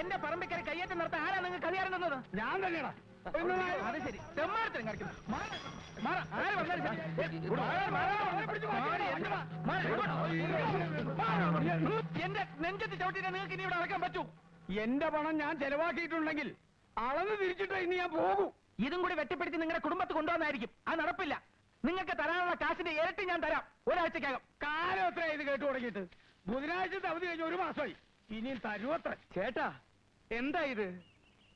എന്റെ പറമ്പിക്കര കയ്യേറ്റം നടത്താൻ ആരാ നിങ്ങൾക്ക് അധികാരം തന്നത്? ഞാൻ തന്നെയാണ് അത് ശരി. ചെമ്മാരത്തിനും കാണിക്കുന്നു. മാറ്, മാറ്, ആര് വന്നാലും ശരി. എന്റെ നെഞ്ചത്തി ചവിട്ടിട്ട് നിങ്ങൾക്ക് ഇനി ഇവിടെ അടക്കാൻ പറ്റൂ. എന്റെ പണം ഞാൻ ചെലവാക്കിയിട്ടുണ്ടെങ്കിൽ അളന്ന് തിരിച്ചിട്ട് ഇനി ഞാൻ പോകൂ. ഇതും കൂടി വെട്ടിപ്പിടിച്ച് നിങ്ങളുടെ കുടുംബത്ത് കൊണ്ടുവന്നായിരിക്കും. അത് നടപ്പില്ല. നിങ്ങൾക്ക് തരാനുള്ള കാശിന്റെ ഇരട്ടി ഞാൻ തരാം. ഒരാഴ്ചക്കകം കാലം എത്ര ഇത് കേട്ടു തുടങ്ങിയിട്ട്? ബുധനാഴ്ചത്തെ അവധി കഴിഞ്ഞ ഒരു മാസമായി. ഇനിയും തരുവത്ര. ചേട്ടാ എന്താ ഇത്?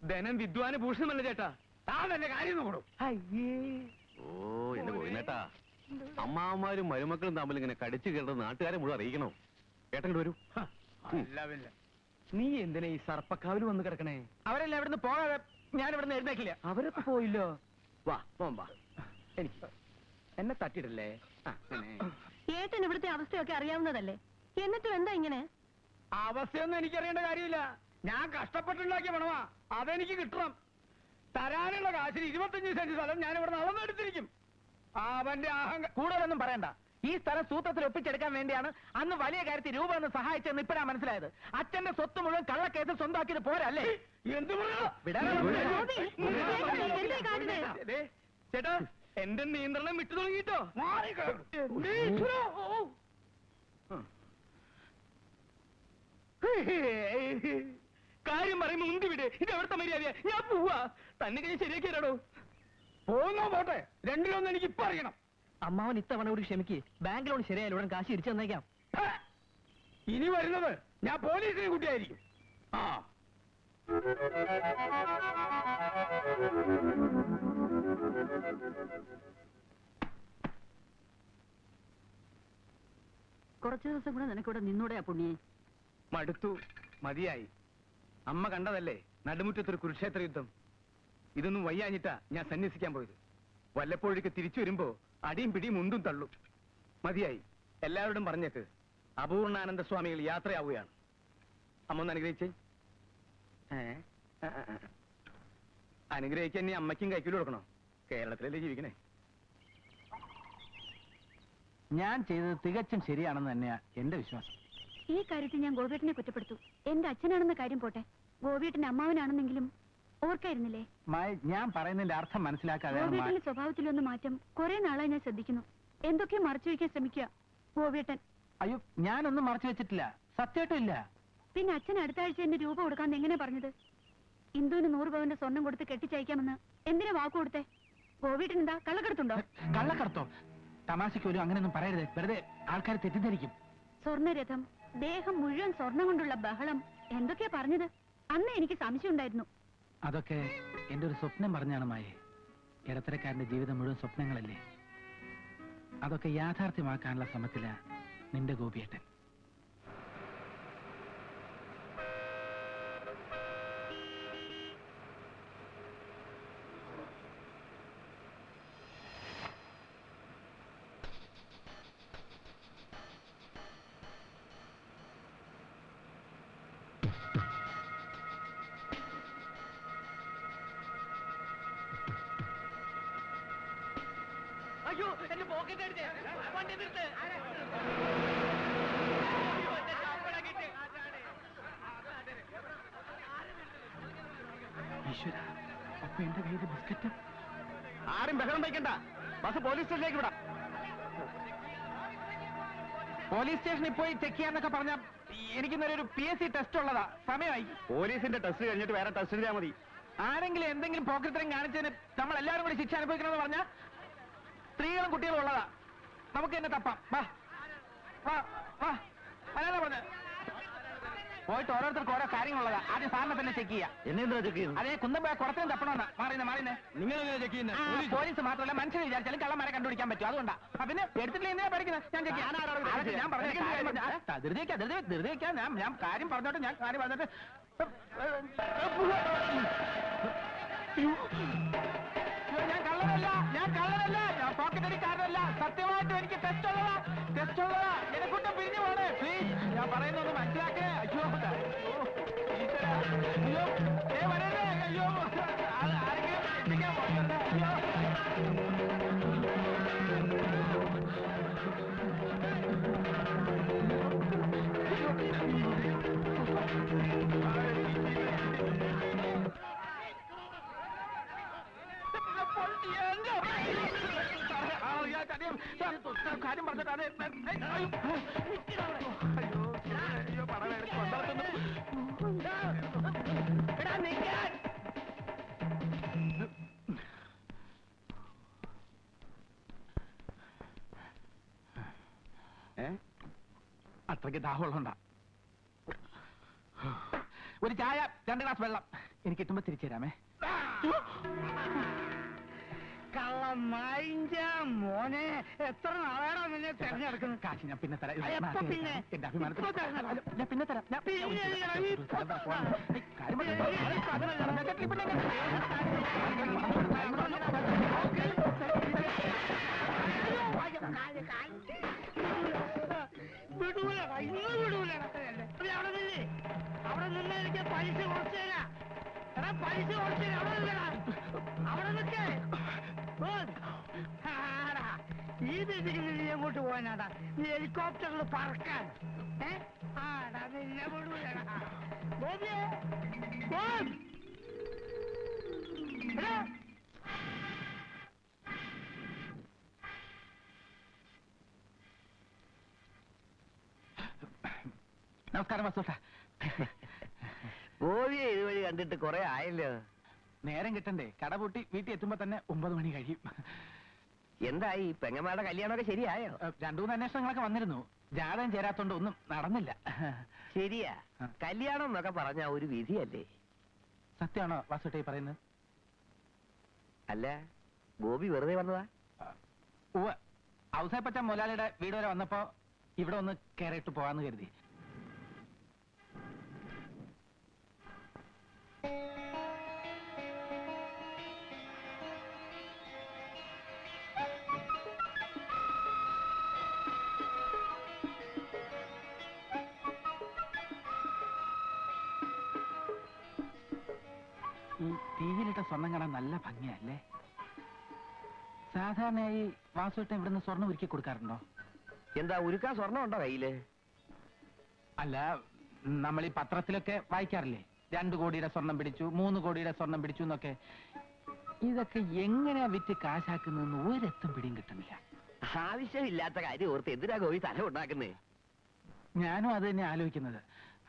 ധനം വിദ്വാന് ഭൂഷണമല്ല ചേട്ടാ. താൻ കാര്യം അയ്യേ. ഓ എന്റെ കോയിനേട്ടാ അമ്മാവന്മാരും മരുമക്കളും തമ്മിൽ ഇങ്ങനെ കടിച്ചു കേട്ടത് നാട്ടുകാരെ മുഴുവൻ അറിയിക്കണോ? ഏട്ടൻ വരൂ. നീ എന്തിനാ ഈ സർപ്പക്കാവിൽ വന്ന് കിടക്കണേ? അവരെല്ലാം ഇവിടുന്ന് പോകാതെ ഞാൻ ഇവിടുന്ന് എഴുന്നേക്കില്ല. അവരൊക്കെ പോയില്ലോ. വാ പോം വാ. എനിക്ക് എന്നെ തട്ടിയിടല്ലേ. ഏട്ടൻ ഇവിടുത്തെ അവസ്ഥയൊക്കെ അറിയാവുന്നതല്ലേ? എന്നിട്ടും എന്താ ഇങ്ങനെ? അവസ്ഥയൊന്നും എനിക്കറിയേണ്ട കാര്യമില്ല. ഞാൻ കഷ്ടപ്പെട്ടുണ്ടാക്കിയ പണമാ. അതെനിക്ക് കിട്ടണം. തരാനുള്ള കാശിന് ഇരുപത്തഞ്ച് സെന്റ് സ്ഥലം ഞാൻ ഇവിടെ നടന്നെടുത്തിരിക്കും. അവന്റെ അഹങ്ക കൂടുതലൊന്നും പറയണ്ട. ഈ സ്ഥലം സൂത്രത്തിൽ ഒപ്പിച്ചെടുക്കാൻ വേണ്ടിയാണ് അന്ന് വലിയ കാര്യത്തിൽ രൂപ എന്ന് സഹായിച്ചെന്ന് ഇപ്പഴാ മനസ്സിലായത്. അച്ഛന്റെ സ്വത്ത് മുഴുവൻ കള്ളക്കേസ് സ്വന്തമാക്കിയത് പോരല്ലേ? എന്ത് ചേട്ടാ, എന്റെ നിയന്ത്രണം വിട്ടു തുടങ്ങിട്ടോ കാര്യം പറയുമ്പോ മുന്തി വിട്. ഇത് എവിടുത്തെ മര്യാദ ഞാൻ പോവാ. തന്നെ കഴിഞ്ഞ് ശരിയാക്കിയാലോ പോന്നോ പോട്ടെ. രണ്ടിലൊന്നും എനിക്ക് ഇപ്പൊ അറിയണം. അമ്മാവൻ ഇത്തവണ കൂടി ക്ഷമിക്ക്. ബാങ്ക് ലോൺ ശരിയായാലും ഉടൻ കാശ് തിരിച്ചു തന്നേക്കാം. ഇനി വരുന്നത് ഞാൻ പോലീസിനെ കുട്ടിയായിരിക്കും. ആ. കുറച്ചു ദിവസം കൂടെ നിനക്കിവിടെ നിന്നൂടെയാ പുണ്യേ. മടുത്തു. മതിയായി. അമ്മ കണ്ടതല്ലേ നടുമുറ്റത്തൊരു കുരുക്ഷേത്ര യുദ്ധം? ഇതൊന്നും വയ്യാഞ്ഞിട്ടാ ഞാൻ സന്യസിക്കാൻ പോയത്. വല്ലപ്പോഴേക്ക് തിരിച്ചു വരുമ്പോ അടിയും പിടിയും മുണ്ടും തള്ളും. മതിയായി. എല്ലാവരോടും പറഞ്ഞേക്ക്. അപൂർണാനന്ദ സ്വാമികൾ യാത്രയാവുകയാണ്. അമ്മ ഒന്ന് അനുഗ്രഹിച്ചേ. അനുഗ്രഹിക്കാൻ നീ അമ്മയ്ക്കും കൈക്കൂലി കൊടുക്കണോ? കേരളത്തിലല്ലേ ജീവിക്കണേ. ഞാൻ ചെയ്തത് തികച്ചും ശരിയാണെന്ന് തന്നെയാ എന്റെ വിശ്വാസം. ഈ കാര്യത്തിൽ ഞാൻ ഗോപിയേട്ടനെ കുറ്റപ്പെടുത്തു. എന്റെ അച്ഛനാണെന്ന കാര്യം പോട്ടെ. ഗോപിയേട്ടന്റെ അമ്മാവനാണെന്നെങ്കിലും ഓർക്കായിരുന്നില്ലേ? മായ, ഞാൻ പറയുന്നതിന്റെ അർത്ഥം മനസ്സിലാക്കാതെ ഗോപിയേട്ടന്റെ സ്വഭാവത്തിലൊന്ന് മാറ്റം കുറെ നാളായി ഞാൻ ശ്രദ്ധിക്കുന്നു. എന്തൊക്കെ മറച്ചു വയ്ക്കാൻ ശ്രമിക്കുക ഗോപിയേട്ടൻ. അയ്യോ ഞാനൊന്നും മറച്ചു വെച്ചിട്ടില്ല. സത്യമായിട്ടും ഇല്ല. പിന്നെ അച്ഛൻ അടുത്ത ആഴ്ച എന്റെ രൂപ കൊടുക്കാന്ന് എങ്ങനെ പറഞ്ഞത്? ഇന്ദുവിന് നൂറ് പവന്റെ സ്വർണം കൊടുത്ത് കെട്ടിച്ചയക്കാമെന്ന് എന്തിനാ വാക്ക് കൊടുത്തേ? ഗോപിയേട്ടൻ എന്താ കള്ളക്കടത്തുണ്ടോ? കള്ളക്കടത്തോ? തമാശയ്ക്ക് ഒരു അങ്ങനെയൊന്നും പറയരുത്. വെറുതെ ആൾക്കാർ തെറ്റിദ്ധരിക്കും. സ്വർണരഥം ദേഹം മുഴുവൻ സ്വർണം കൊണ്ടുള്ള ബഹളം എന്തൊക്കെയാ പറഞ്ഞത്? അന്ന് എനിക്ക് സംശയമുണ്ടായിരുന്നു. അതൊക്കെ എന്റെ ഒരു സ്വപ്നം പറഞ്ഞാണ് മായെ. ഇടത്തരക്കാരന്റെ ജീവിതം മുഴുവൻ സ്വപ്നങ്ങളല്ലേ? അതൊക്കെ യാഥാർത്ഥ്യമാക്കാനുള്ള ശ്രമത്തില നിന്റെ ഗോപിയേട്ടൻ. ഈശ്വര അപ്പൊ എന്റെ കയ്യിൽ ബിസ്ക്കറ്റ്? ആരും ബഹളം വയ്ക്കണ്ട. ബസ് പോലീസ് സ്റ്റേഷനിലേക്ക് വിടാം. പോലീസ് സ്റ്റേഷനിൽ പോയി ചെക്ക് ചെയ്യാന്നൊക്കെ പറഞ്ഞ എനിക്കിന്നൊരു ഒരു പി എസ് സി ടെസ്റ്റ് ഉള്ളതാ. സമയമായി. പോലീസിന്റെ ടെസ്റ്റ് കഴിഞ്ഞിട്ട് വേറെ ടെസ്റ്റ് ചെയ്താൽ മതി. ആരെങ്കിലും എന്തെങ്കിലും പോക്കറ്ററിങ് കാണിച്ചതിന് നമ്മൾ എല്ലാവരും കൂടി ശിക്ഷ അനുഭവിക്കണമെന്ന് പറഞ്ഞ സ്ത്രീകളും കുട്ടികളും ഉള്ളതാ. നമുക്ക് എന്നെ തപ്പാം. വാ. വാ. വാ. അല്ലാതെ പറഞ്ഞ പോയിട്ട് ഓരോരുത്തർക്ക് ഓരോ കാര്യങ്ങളുള്ളതാ. ആദ്യം സാറിനെ തന്നെ ചെക്ക് ചെയ്യാം. എന്നെന്താ ചെക്ക് ചെയ്യുന്നത്? അതെ പോയ കുടത്തിനും തപ്പണമെന്നാ മാറിയുന്നേ മാറിയുന്നേ. നിങ്ങൾ ചെക്ക് ചെയ്യുന്നത് പോലീസ് മാത്രമല്ല മനുഷ്യനെ വിചാരിച്ചാലും കള്ളന്മാരെ കണ്ടുപിടിക്കാൻ പറ്റും. അതുകൊണ്ടാ. ആ, പിന്നെ എടുത്തിട്ടില്ല? എന്തിനാ പഠിക്കുന്നത് ഞാൻ ചെക്ക് ഞാൻ പറഞ്ഞ ധൃതി വെക്കാം, ധൃതി ധൃതി വെക്കാം. ഞാൻ ഞാൻ കാര്യം പറഞ്ഞോട്ടെ ഞാൻ കാര്യം പറഞ്ഞോട്ടെ. ഞാൻ കള്ളനല്ല ഞാൻ കള്ളനല്ല ഞാൻ പോക്കറ്റ് അടിക്കാരനല്ല. സത്യമായിട്ട് എനിക്ക് ടെസ്റ്റ് ഉള്ളതാ ടെസ്റ്റ് ഉള്ളതാ. എന്നെ കൊണ്ട് പിരിഞ്ഞു പോണേ പ്ലീസ് ഞാൻ പറയുന്നത് മനസ്സിലാക്കേ കാര്യം പറഞ്ഞിട്ട് അതെ അയ്യോ അയ്യോ പടവേ എടാ നിൽക്കാൻ ഏ? അത്രയ്ക്ക് ദാഹമുള്ളണ്ട ഒരു ചായ രണ്ട് ഗ്ലാസ് വെള്ളം. എനിക്ക് കിട്ടുമ്പോ തിരിച്ചു തരാമേ. കള്ളം മൈഞ്ച മോനെ എത്ര നാളാണോ നിന്നെ തെരഞ്ഞെടുക്കുന്നത് കാശി ഞാൻ പിന്നെ തരാം എപ്പോ പിന്നെ? എന്റെ അഭിമാനത്തിന് ഇപ്പോ തരണം. ഞാൻ പിന്നെ തരാം ഞാൻ പിന്നെ സ്ഥലം വരെ പോകാൻ. ഏയ്, കാര്യം പറഞ്ഞോ. അതിനല്ല, ഞാൻ ചെട്ടി പിന്നെ വിടൂലടാ ഇന്ന് വിടൂലടാ നീ അവിടെ നില്ലേ അവിടെ നിന്ന് എനിക്ക് പൈസ കുറച്ച് തരാം എടാ പൈസ കുറച്ച് തരാം അവിടെ നില്ലടാ അവിടെ നിൽക്കേ ഈ ദിശയിൽ നീ എങ്ങോട്ട് പോകാനാടാ നീ ഹെലികോപ്റ്ററിൽ പറക്കാൻ. ഏ? ആടാ നിന്നെ വിടൂലടാ. ഗോപിയേ നമസ്കാരം വസൂട്ട. ഗോപിയെ ഇതുവഴി കണ്ടിട്ട് കുറെ ആയല്ലോ. നേരം കിട്ടണ്ടേ? കട പൂട്ടി വീട്ടിൽ എത്തുമ്പോ തന്നെ ഒമ്പത് മണി കഴിയും. എന്തായി? പെങ്ങമാരുടെ കല്യാണമൊക്കെ ശരിയായോ? രണ്ടു മൂന്ന് അന്വേഷണങ്ങളൊക്കെ വന്നിരുന്നു. ജാതകം ചേരാത്തോണ്ട് ഒന്നും നടന്നില്ല. ശരിയാ. കല്യാണം എന്നൊക്കെ പറഞ്ഞ ഒരു വിധിയല്ലേ? സത്യമാണോ വാസുട്ട പറയുന്നത്? അല്ല ഗോപി വെറുതെ വന്നതാ? ഉവ ഔസേപ്പച്ച മൊലാലിയുടെ വീട് വരെ വന്നപ്പോ ഇവിടെ ഒന്ന് കയറിയിട്ട് പോവാന്ന് കരുതി. തീയിലിട്ട സ്വർണം കാണാൻ നല്ല ഭംഗിയല്ലേ? സാധാരണയായി വാസുവേട്ടൻ ഇവിടുന്ന് സ്വർണം ഒരുക്കി കൊടുക്കാറുണ്ടോ? എന്താ ഉരുക്കാൻ സ്വർണം ഉണ്ടോ കയ്യിൽ? അല്ല നമ്മൾ ഈ പത്രത്തിലൊക്കെ വായിക്കാറില്ലേ? രണ്ടു കോടിയുടെ സ്വർണം പിടിച്ചു മൂന്ന് കോടിയുടെ സ്വർണം പിടിച്ചു എന്നൊക്കെ. ഇതൊക്കെ എങ്ങനെയാ വിറ്റ് കാശാക്കുന്നതെന്ന് ഒരെത്തും പിടിയും കിട്ടുന്നില്ല. ആവശ്യമില്ലാത്ത കാര്യം ഓർത്ത് എന്തിനാ കോഴി തല ഉണ്ടാക്കുന്നേ ഞാനും അത് തന്നെ ആലോചിക്കുന്നത്.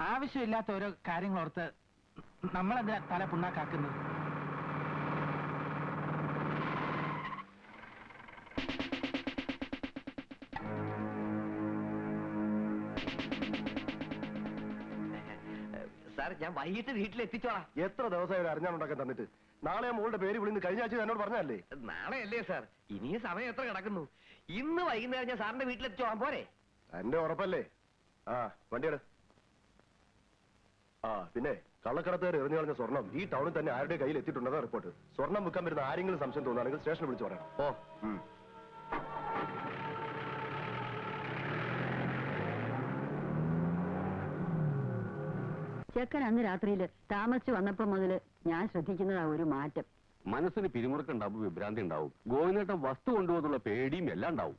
ആവശ്യമില്ലാത്ത ഓരോ കാര്യങ്ങൾ ഓർത്ത് നമ്മളെന്തിനാ തല പുണ്ണാക്കാക്കുന്നത്? ഞാൻ വൈകിട്ട് വീട്ടിൽ വീട്ടിലെത്തിച്ചോളാം. എത്ര ദിവസമായി ഒരു തന്നിട്ട്? നാളെ മോളുടെ പേര് വിളിന്ന് കഴിഞ്ഞ ആഴ്ച എന്നോട് പറഞ്ഞല്ലേ നാളെ അല്ലേ സാർ. ഇനിയും സമയം എത്ര കിടക്കുന്നു? ഇന്ന് വൈകുന്നേരം ഞാൻ സാറിന്റെ വീട്ടിൽ വീട്ടിലെത്തിച്ചോളാം പോരെ. എന്റെ ഉറപ്പല്ലേ? ആ വണ്ടിയുടെ ആ പിന്നെ കള്ളക്കടത്തുകാർ എറിഞ്ഞു കളഞ്ഞ സ്വർണം ഈ ടൗണിൽ തന്നെ ആരുടെ കയ്യിൽ എത്തിയിട്ടുണ്ടെന്ന റിപ്പോർട്ട്. സ്വർണം വിൽക്കാൻ വരുന്ന ആരെങ്കിലും സംശയം തോന്നുകയാണെങ്കിൽ സ്റ്റേഷനിൽ വിളിച്ചു പറയണം. ഓ ചെക്കൻ അന്ന് രാത്രിയിൽ താമസിച്ചു വന്നപ്പോ മുതൽ ഞാൻ ശ്രദ്ധിക്കുന്നതാ ഒരു മാറ്റം. മനസ്സിന് പിരിമുറുക്കുണ്ടാവും വിഭ്രാന്തി ഉണ്ടാവും. ഗോവിന്ദേട്ടൻ വസ്തു കൊണ്ടുപോകുന്നുള്ള പേടിയും എല്ലാം ഉണ്ടാവും.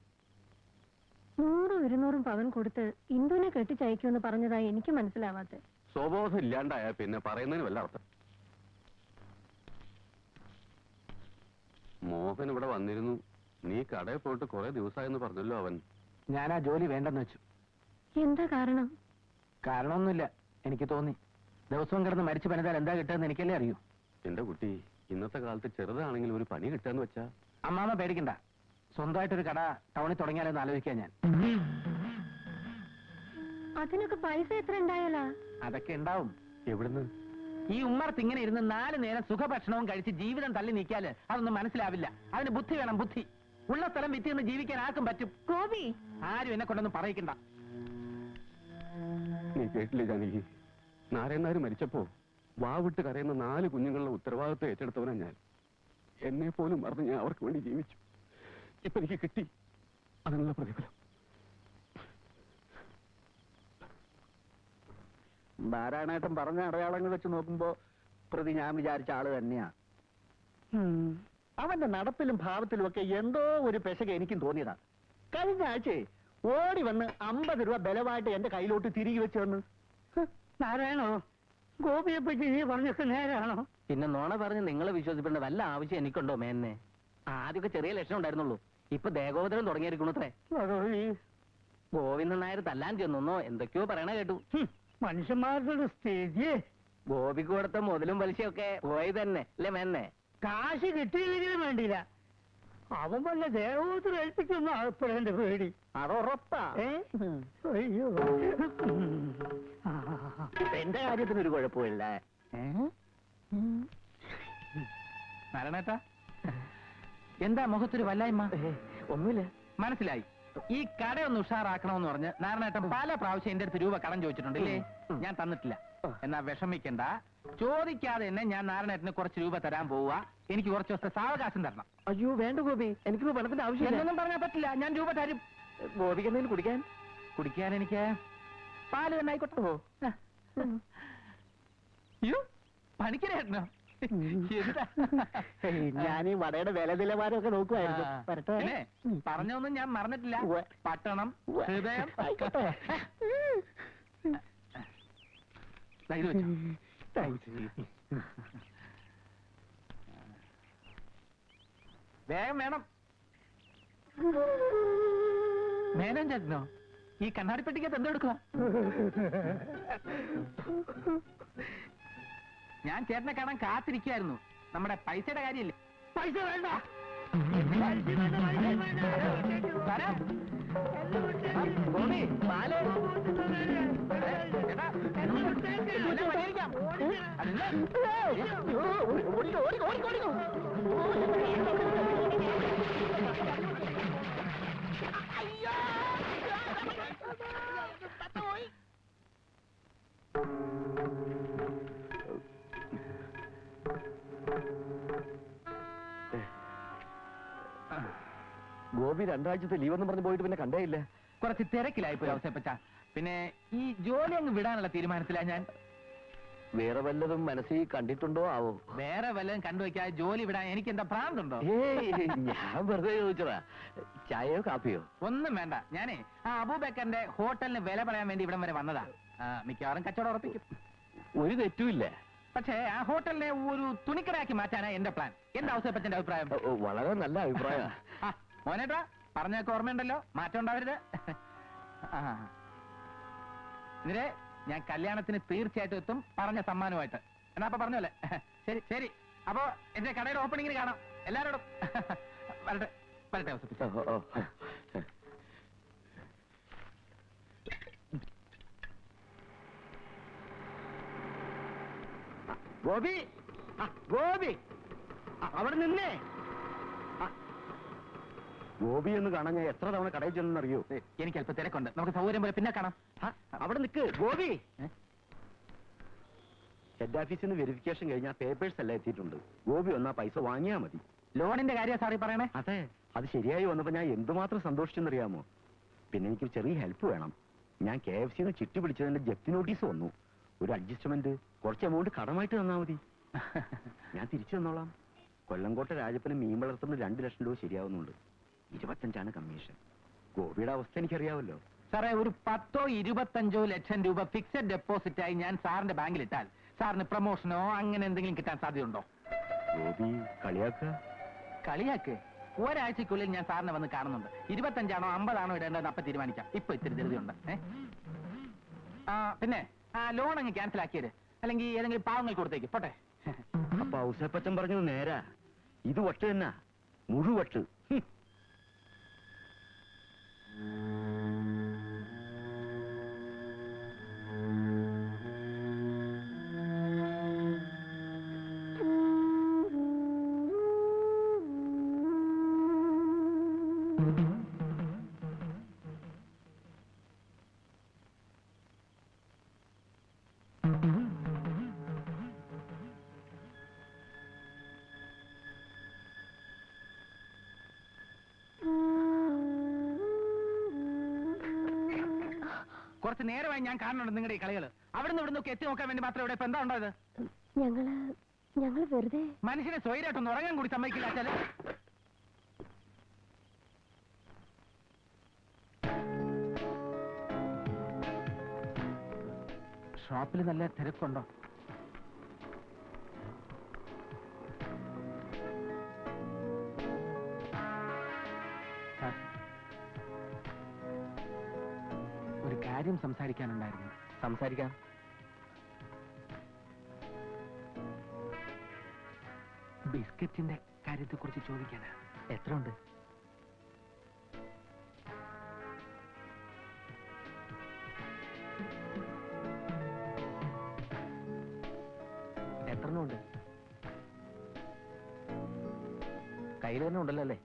നൂറും ഇരുന്നൂറും പവൻ കൊടുത്ത് ഇന്ദുവിനെ കെട്ടിച്ചയക്കുമെന്ന് പറഞ്ഞതായി എനിക്ക് മനസ്സിലാവാത്തെ സ്വബോധം ഇല്ലാണ്ടായ പിന്നെ പറയുന്നതിന് വല്ല അർത്ഥം? മോഹൻ ഇവിടെ വന്നിരുന്നു. നീ കടയിൽ പോയിട്ട് കുറെ ദിവസമായെന്ന് പറഞ്ഞല്ലോ അവൻ. ഞാൻ ആ ജോലി വേണ്ടെന്ന് വെച്ചു. എന്താ കാരണം? കാരണമൊന്നുമില്ല എനിക്ക് തോന്നി. ദിവസവും കിടന്ന് മരിച്ചു പണിതാൽ എന്താ കിട്ടുമെന്ന് എനിക്കല്ലേ അറിയൂ. എന്റെ കുട്ടി ഇന്നത്തെ കാലത്ത് ചെറുതാണെങ്കിൽ ഒരു പണി കിട്ടാന്ന് വെച്ചാ? അമ്മാമ പേടിക്കണ്ട. സ്വന്തമായിട്ടൊരു കട ടൗണിൽ തുടങ്ങിയാലെന്ന് ആലോചിക്കാൻ ഞാൻ. അതിനൊക്കെ പൈസ എത്ര ഉണ്ടായാലാ? അതൊക്കെ ഉണ്ടാവും. എവിടുന്ന്? ഈ ഉമ്മർത്ത് ഇങ്ങനെ ഇരുന്ന് നാല് നേരം സുഖഭക്ഷണവും കഴിച്ച് ജീവിതം തള്ളി നീക്കിയാൽ അതൊന്നും മനസ്സിലാവില്ല. അതിന് ബുദ്ധി വേണം ബുദ്ധി. ഉള്ള സ്ഥലം വിറ്റ് നിന്ന് ജീവിക്കാൻ ആർക്കും പറ്റും. ഗോപി. ആരും എന്നെ കൊണ്ടൊന്നും പറയിക്കണ്ട. നീ കേട്ടില്ലേ ജാനകി? നാരായണനാര് മരിച്ചപ്പോ വാവിട്ട് കരയുന്ന നാല് കുഞ്ഞുങ്ങളുടെ ഉത്തരവാദിത്വം ഏറ്റെടുത്തവനാ ഞാൻ. എന്നെ പോലും മറന്ന് ഞാൻ അവർക്ക് വേണ്ടി ജീവിച്ചു. ഇപ്പൊ എനിക്ക് കിട്ടി. അതിനുള്ള പ്രതിഫലം. നാരായണേട്ടൻ പറഞ്ഞ അടയാളങ്ങൾ വെച്ച് നോക്കുമ്പോ പ്രതി ഞാൻ വിചാരിച്ച ആൾ തന്നെയാ. അവന്റെ നടപ്പിലും ഭാവത്തിലും ഒക്കെ എന്തോ ഒരു പെശക എനിക്കും തോന്നിയതാ. കഴിഞ്ഞ ആഴ്ചയെ ഓടി വന്ന് അമ്പത് രൂപ ബലമായിട്ട് എന്റെ കയ്യിലോട്ട് തിരികെ വെച്ചു വന്ന് നാരായണോ? ഗോപിയെ പറ്റി നീ പറഞ്ഞൊക്കെ നേരാണോ? പിന്നെ നോണ പറഞ്ഞ് നിങ്ങളെ വിശ്വസിക്കേണ്ട വല്ല ആവശ്യം എനിക്കുണ്ടോ മേന്നെ? ആദ്യമൊക്കെ ചെറിയ ലക്ഷണം ഉണ്ടായിരുന്നുള്ളൂ. ഇപ്പൊ ദേഹോദരം തുടങ്ങിയിരിക്കണത്രേ ഗോവിന്ദൻ നായർ തല്ലാൻ ചെന്നോ എന്തൊക്കെയോ പറയണ കേട്ടു. മനുഷ്യന്മാരുടെ സ്ഥിതി ഗോപിക്ക് കൊടുത്ത മുതലും പലിശയൊക്കെ പോയി തന്നെ അല്ലേ മേന്നെ? കാശ് കിട്ടിയില്ലെങ്കിലും വേണ്ടിയില്ല. അവൻ വല്ല ദേവോത്തരം ഏൽപ്പിക്കുന്ന ആൾപ്പെടേണ്ട പേടി. അത് ഉറപ്പാ. ഏ? അയ്യോ. ആ, എന്റെ കാര്യത്തിന് ഒരു കുഴപ്പമില്ല നാരായണേട്ടാ എന്താ മുഖത്തൊരു വല്ലായ്മ? ഒന്നുമില്ല. മനസ്സിലായി. ഈ കടയൊന്ന് ഉഷാറാക്കണമെന്ന് പറഞ്ഞ് നാരായണേട്ടൻ പല പ്രാവശ്യം എന്റെ അടുത്ത് രൂപ കടം ചോദിച്ചിട്ടുണ്ടല്ലേ? ഞാൻ തന്നിട്ടില്ല. എന്നാ വിഷമിക്കണ്ട. ചോദിക്കാതെ തന്നെ ഞാൻ നാരായണേട്ടന് കുറച്ച് രൂപ തരാൻ പോവുക. എനിക്ക് കുറച്ച് ദിവസത്തെ സാവകാശം തരണം. അയ്യോ വേണ്ട ഗോപി. എനിക്ക് പണത്തിന്റെ ആവശ്യമില്ല. എന്നൊന്നും പറഞ്ഞാൽ പറ്റില്ല. ഞാൻ രൂപ തരും. ഗോപിക്ക് എന്തെങ്കിലും കുടിക്കാൻ? കുടിക്കാൻ എനിക്ക് പാൽ തന്നെ ആയിക്കോട്ടെ. പണിക്കരേട്ടനോ ഞാൻ ഈ വടയുടെ വില നിലവാരമൊക്കെ നോക്കുമായിരുന്നു പറഞ്ഞൊന്നും ഞാൻ മറന്നിട്ടില്ല. പട്ടണം. ഹൃദയം. വേഗം വേണം. മേനോൻ ചേട്ടനോ? ഈ കണ്ണാടിപ്പെട്ടിക്കത്ത് എന്തോ എടുക്കുക ഞാൻ ചേട്ടനെ കാണാൻ കാത്തിരിക്കായിരുന്നു നമ്മുടെ പൈസയുടെ കാര്യമില്ലേ പൈസ വേണ്ട. പൈസ ഗോപി രണ്ടാഴ്ചത്തെ ലീവെന്ന് പറഞ്ഞ് പോയിട്ട് പിന്നെ കണ്ടേയില്ല. കുറച്ച് തിരക്കിലായി പോയി അവസരപ്പച്ച പിന്നെ ഈ ജോലി അങ്ങ് വിടാനുള്ള തീരുമാനത്തിലാ ഞാൻ. വേറെ വല്ലതും മനസ്സിൽ കണ്ടിട്ടുണ്ടോ ആവും? വേറെ വല്ലതും കണ്ടുവെക്കാ ജോലി വിടാൻ എനിക്ക് എന്താ പ്രാന്തുണ്ടോ ഏയ് ഞാൻ വെറുതെ ചോദിച്ചതാ. ചായയോ കാപ്പിയോ? ഒന്നും വേണ്ട. ഞാനേ ആ അബൂബക്കറിന്റെ ഹോട്ടലിന് വില പറയാൻ വേണ്ടി ഇവിടം വരെ വന്നതാ. ആ, മിക്കവാറും കച്ചവടം ഉറപ്പിക്കും. ഒരു തെറ്റുമില്ല പക്ഷേ ആ ഹോട്ടലിനെ ഒരു തുണിക്കടയാക്കി മാറ്റാനാ എന്റെ പ്ലാൻ. എന്താ അവസരപ്പച്ചന്റെ അഭിപ്രായം? ഓ, വളരെ നല്ല അഭിപ്രായമാണ് ആ, മോനേട്ടാ പറഞ്ഞൊക്കെ ഓർമ്മയുണ്ടല്ലോ. മാറ്റം ഉണ്ടാവരുത്. ഇതിരെ ഞാൻ കല്യാണത്തിന് തീർച്ചയായിട്ടും എത്തും പറഞ്ഞ സമ്മാനമായിട്ട് എന്നാ അപ്പൊ പറഞ്ഞോല്ലേ ശരി ശരി. അപ്പോ എന്റെ കടയുടെ ഓപ്പണിങ്ങിന് കാണാം. എല്ലാരോടും വരട്ടെ വരട്ടെ. ഗോപി ഗോപി. അവിടെ നിന്നേ. ഗോപി എന്ന് കാണാൻ ഞാൻ എത്ര തവണ കടയിൽ ചെന്നറിയോ എനിക്ക് അല്പം തിരക്കുണ്ട്. നമുക്ക് സൗകര്യം പോലെ പിന്നെ കാണാം. അവിടെ നിൽക്ക്. ഗോപി! ഹെഡ് ഓഫീസിൽ നിന്ന് വെരിഫിക്കേഷൻ കഴിഞ്ഞാൽ പേപ്പേഴ്സ് എല്ലാം എത്തിയിട്ടുണ്ട്. ഗോപി ഒന്നാ പൈസ വാങ്ങിയാ മതി. ലോണിന്റെ കാര്യം സാറി പറയണേ? അതെ. അത് ശരിയായി വന്നപ്പോ ഞാൻ എന്തുമാത്രം സന്തോഷിച്ചെന്നറിയാമോ? പിന്നെ എനിക്ക് ചെറിയ ഹെൽപ്പ് വേണം. ഞാൻ കെ എഫ് സിന്ന് ചിട്ടി പിടിച്ചതിന്റെ ജപ്തി നോട്ടീസ് വന്നു. ഒരു അഡ്ജസ്റ്റ്മെന്റ് കുറച്ച് എമൗണ്ട് കടമായിട്ട് തന്നാ മതി. ഞാൻ തിരിച്ചു തന്നോളാം. കൊല്ലംകോട്ടെ രാജപ്പന് മീൻ വളർത്തുന്ന രണ്ട് ലക്ഷം രൂപ ശരിയാവുന്നുണ്ട്. ഇരുപത്തഞ്ചാണ് കമ്മീഷൻ കോവിഡ് അവസ്ഥ എനിക്കറിയാവല്ലോ സാറേ ഒരു പത്തോ ഇരുപത്തഞ്ചോ ലക്ഷം രൂപ ഫിക്സഡ് ഡെപ്പോസിറ്റ് ആയി ഞാൻ സാറിന്റെ ബാങ്കിൽ ഇട്ടാൽ സാറിന് പ്രൊമോഷനോ അങ്ങനെ എന്തെങ്കിലും കിട്ടാൻ സാധ്യതയുണ്ടോ? ഗോപി കളിയാക്ക? കളിയാക്ക്? ഒരാഴ്ചക്കുള്ളിൽ ഞാൻ സാറിനെ വന്ന് കാണുന്നുണ്ട്. ഇരുപത്തഞ്ചാണോ അമ്പതാണോ ഇടേണ്ടതെന്ന് അപ്പൊ തീരുമാനിക്കാം. ഇപ്പൊ ഇത്തിരി ധൃതിയുണ്ട്. ഏ? ആ പിന്നെ ആ ലോൺ അങ്ങ് ക്യാൻസൽ ആക്കിയത്. അല്ലെങ്കിൽ ഏതെങ്കിലും പാവങ്ങൾ കൊടുത്തേക്ക്. പോട്ടെ. അപ്പൊ ഔസേപ്പച്ചൻ പറഞ്ഞത് നേരാ. ഇത് വട്ട് തന്നെ. മുഴുവട്ട്. ഹും. കുറച്ച് നേരമായി ഞാൻ കാണുന്നുണ്ട് നിങ്ങളുടെ ഈ കളികൾ അവിടുന്ന് ഇവിടുന്ന് ഒക്കെ എത്തി നോക്കാൻ വേണ്ടി മാത്രം ഇവിടെ ഇപ്പൊ എന്താ ഉണ്ടായത്? ഞങ്ങൾ ഞങ്ങൾ വെറുതെ മനുഷ്യനെ സ്വൈരായിട്ടൊന്ന് ഉറങ്ങാൻ കൂടി സമ്മതിക്കില്ല വെച്ചാൽ ഷോപ്പിൽ നല്ല തിരക്കുണ്ടോ? കാര്യം സംസാരിക്കാനുണ്ടായിരുന്നു. സംസാരിക്കാം. ബിസ്ക്കറ്റിന്റെ കാര്യത്തെ കുറിച്ച് ചോദിക്കാനാ. എത്ര ഉണ്ട് എത്ര ഉണ്ട് കയ്യിൽ തന്നെ ഉണ്ടല്ലോ അല്ലേ?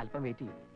അല്പം വെയിറ്റ് ചെയ്യും.